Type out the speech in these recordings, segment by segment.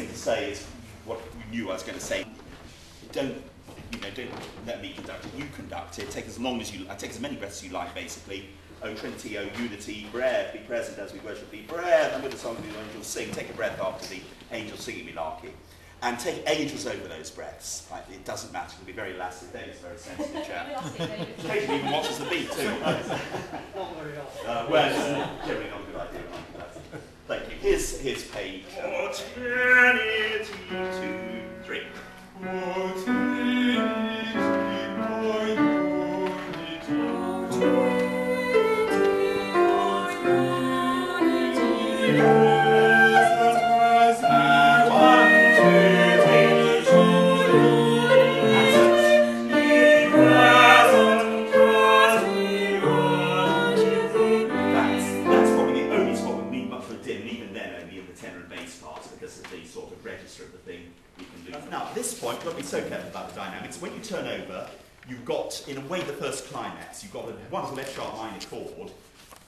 The first thing to say is what you knew I was going to say. Don't, you know, don't let me conduct it. You conduct it. Take as long as you, uh, take as many breaths as you like, basically. O Trinity, O Unity, breath, be present as we worship thee, breath, and with the song of the angels sing, take a breath after the angels singing Milaki. And take angels over those breaths. Like, it doesn't matter, it'll be very elastic. David's very sensitive chap. Occasionally even watches the beat too. Not very often. Uh, well, it's generally not a good idea. his his page. What vanity to drink. What vanity, my boy, it all the tenor and bass parts because of the sort of register of the thing you can do. Now, at this point, you've got to be so careful about the dynamics. When you turn over, you've got, in a way, the first climax. You've got a one left sharp minor chord,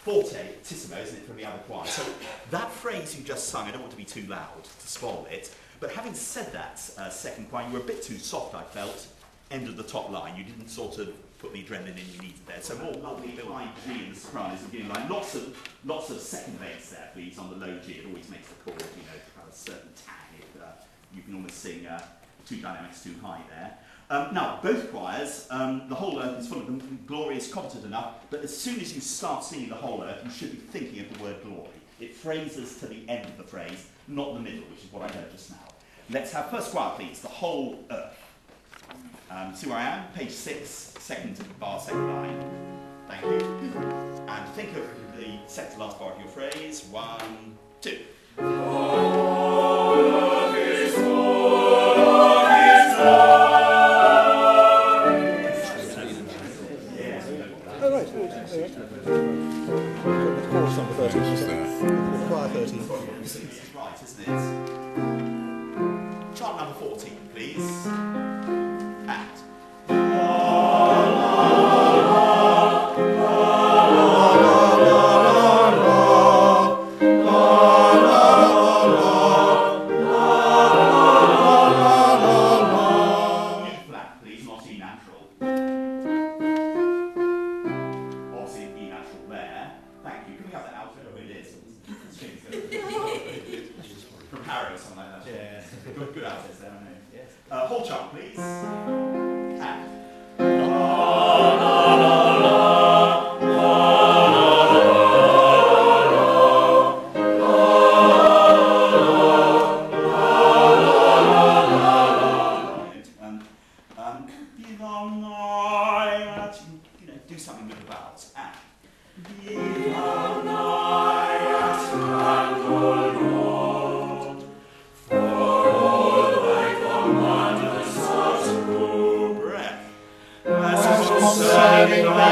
fortissimo, isn't it, from the other choir. So that phrase you just sung, I don't want to be too loud to spoil it, but having said that, uh, second choir, you were a bit too soft, I felt. End of the top line, you didn't sort of put the adrenaline in you needed there. So more lovely high G in the soprano is the beginning line. Lots of lots of second bass there, please, on the low G. It always makes the chord, you know, have a certain tang. If, uh, you can almost sing uh, two dynamics too high there. Um, now, both choirs, um, the whole earth is full of them. Glory is competent enough, but as soon as you start singing the whole earth, you should be thinking of the word glory. It phrases to the end of the phrase, not the middle, which is what I heard just now. Let's have first choir, please, the whole earth. Um, see where I am? Page six, second bar, second line. Thank you. And think of the second last part of your phrase. One, two. Right. There. The 13. The choir 13. This is right, isn't it? Chart number 14, please. Harry or something like that. Yeah. Good, good there, I know. Yes. Uh, whole chart, please. And. Um, you know, you know, do the vowels. And.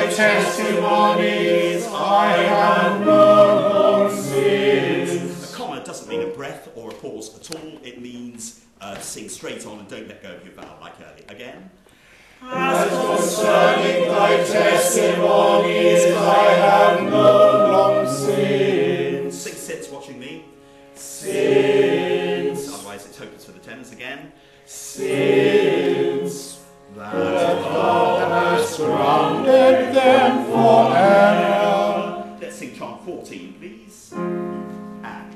Thy testimonies, I have no long sins. A comma doesn't mean a breath or a pause at all. It means uh, sing straight on and don't let go of your vowel like earlier. Again. Concerning thy testimonies, I have no long sins. Six sits watching me. Sins, Otherwise, it's hopeless for the tenors again. sins, That. thou hast grounded them forever. Let's sing chant 14, please. And.